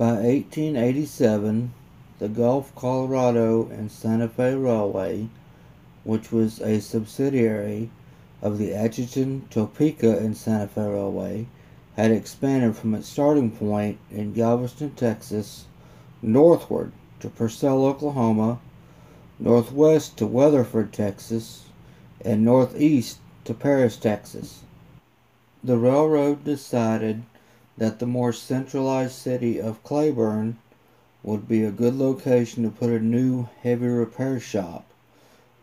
By 1887, the Gulf, Colorado and Santa Fe Railway, which was a subsidiary of the Atchison, Topeka and Santa Fe Railway, had expanded from its starting point in Galveston, Texas, northward to Purcell, Oklahoma, northwest to Weatherford, Texas, and northeast to Paris, Texas. The railroad decided that the more centralized city of Cleburne would be a good location to put a new heavy repair shop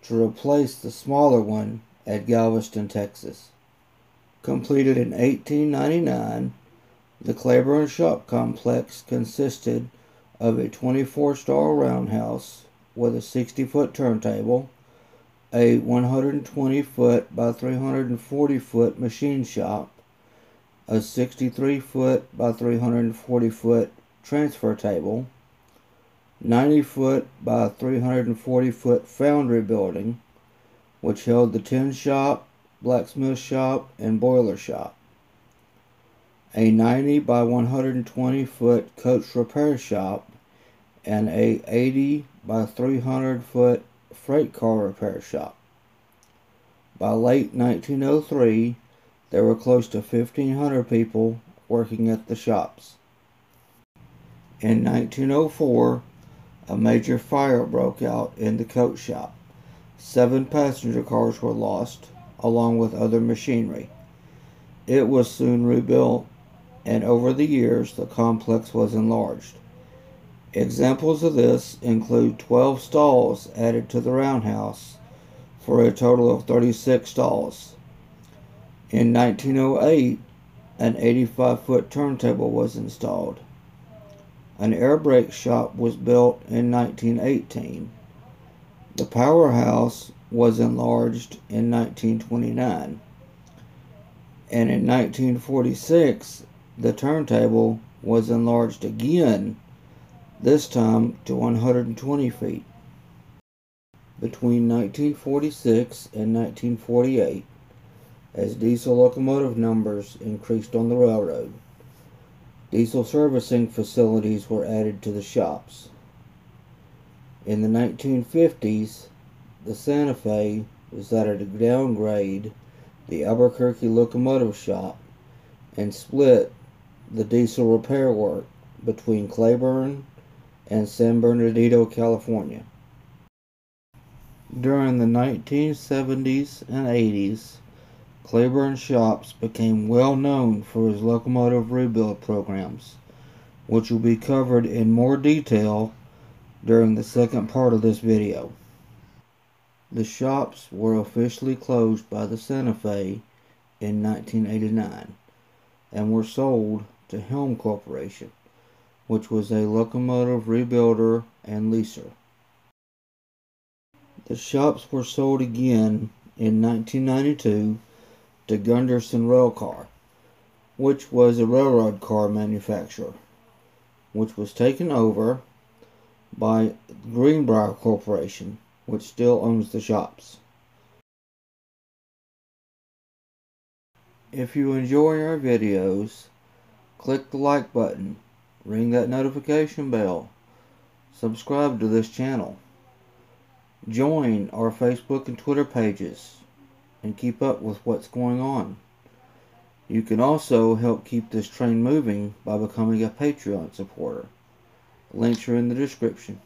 to replace the smaller one at Galveston, Texas. Completed in 1899, the Cleburne Shop Complex consisted of a 24 stall roundhouse with a 60 foot turntable, a 120 foot by 340 foot machine shop, a 63 foot by 340 foot transfer table, 90 foot by 340 foot foundry building, which held the tin shop, blacksmith shop, and boiler shop. A 90 by 120 foot coach repair shop and a 80 by 300 foot freight car repair shop. By late 1903, there were close to 1,500 people working at the shops. In 1904, a major fire broke out in the coat shop. Seven passenger cars were lost, along with other machinery. It was soon rebuilt, and over the years the complex was enlarged. Examples of this include 12 stalls added to the roundhouse for a total of 36 stalls. In 1908, an 85 foot turntable was installed. An air brake shop was built in 1918. The powerhouse was enlarged in 1929. And in 1946, the turntable was enlarged again, this time to 120 feet. Between 1946 and 1948, as diesel locomotive numbers increased on the railroad, Diesel servicing facilities were added to the shops. In the 1950s, the Santa Fe was decided to downgrade the Albuquerque locomotive shop and split the diesel repair work between Cleburne and San Bernardino, California. During the 1970s and 80s, Cleburne Shops became well known for his locomotive rebuild programs, which will be covered in more detail during the second part of this video. The shops were officially closed by the Santa Fe in 1989 and were sold to Helm Corporation, which was a locomotive rebuilder and leaser. The shops were sold again in 1992 to Gunderson Railcar, which was a railroad car manufacturer, which was taken over by Greenbrier Corporation, which still owns the shops. If you enjoy our videos, click the like button, ring that notification bell, subscribe to this channel, join our Facebook and Twitter pages, and keep up with what's going on. You can also help keep this train moving by becoming a Patreon supporter. Links are in the description.